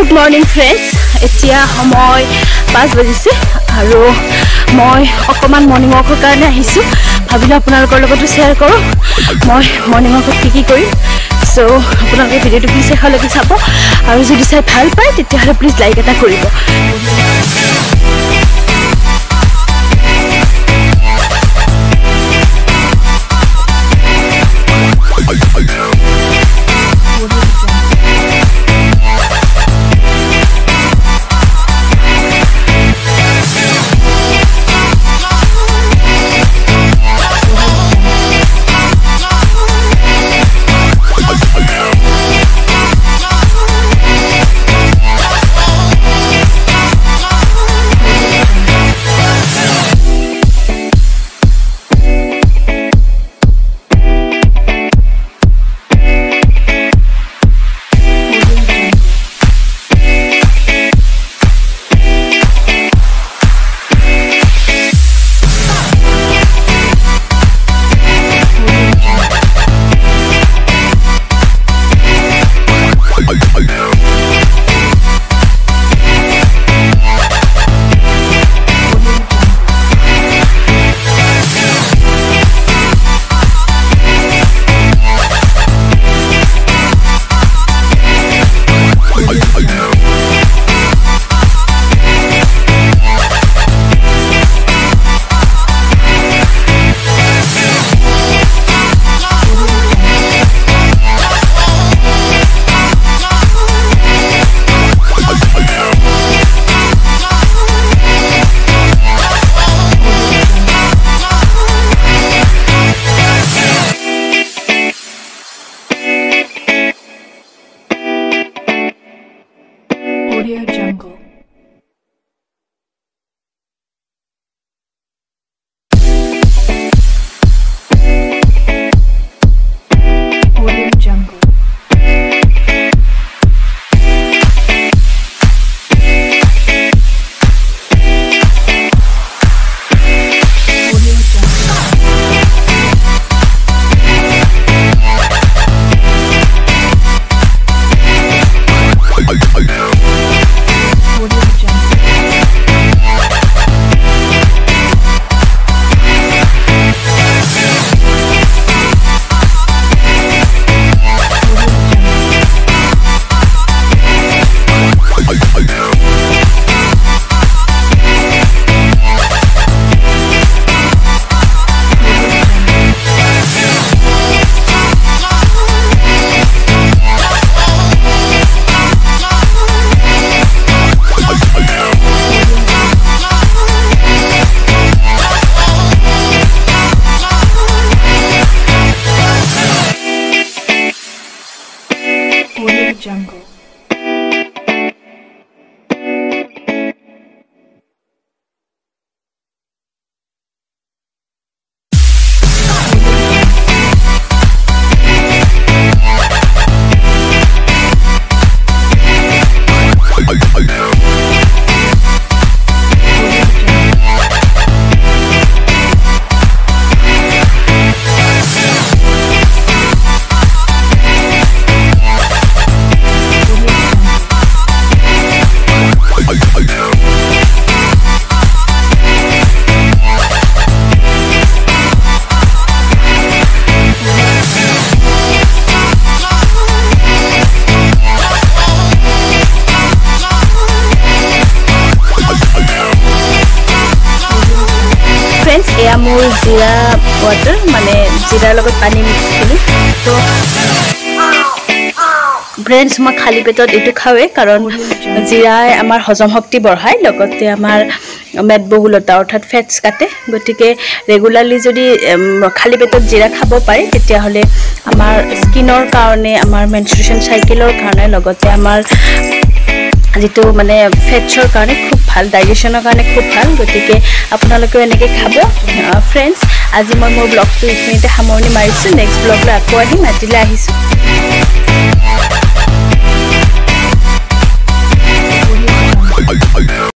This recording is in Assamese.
গুড মৰ্ণিং ফ্ৰেণ্ডছ এতিয়া সময় পাঁচ বাজিছে আৰু মই অকণমান মৰ্ণিং ৱাকৰ কাৰণে আহিছোঁ। ভাবিলোঁ আপোনালোকৰ লগতো শ্বেয়াৰ কৰোঁ। মই মৰ্ণিং ৱাকত কি কি কৰিম। চ' আপোনালোকে ভিডিঅ'টো প্লিজ শেষলৈকে চাব। আৰু যদি চাই ভাল পায় তেতিয়াহ'লে প্লিজ লাইক এটা কৰিব। Audio Jungle. এয়া মোৰ জিৰা ৱাটাৰ মানে জিৰাৰ লগত পানী মিক্স কৰি তো ফ্ৰেণ্ডছ মই খালী পেটত এইটো খাওঁৱেই কাৰণ জিৰাই আমাৰ হজম শক্তি বঢ়ায় লগতে আমাৰ মেদবহুলতা অৰ্থাৎ ফেটছ কাটে গতিকে ৰেগুলাৰলি যদি খালী পেটত জিৰা খাব পাৰে তেতিয়াহ'লে আমাৰ স্কিনৰ কাৰণে আমাৰ মেনষ্ট্ৰুৱেশ্যন চাইকেলৰ কাৰণে লগতে আমাৰ যিটো মানে ফেটছৰ কাৰণে খুব ভাল ডাইজেশ্যনৰ কাৰণে খুব ভাল গতিকে আপোনালোকেও এনেকৈ খাব ফ্ৰেণ্ডছ আজি মই মোৰ ব্লগটো এইখিনিতে সামৰণি মাৰিছোঁ নেক্সট ব্লগলৈ আকৌ আহিম আজিলৈ আহিছোঁ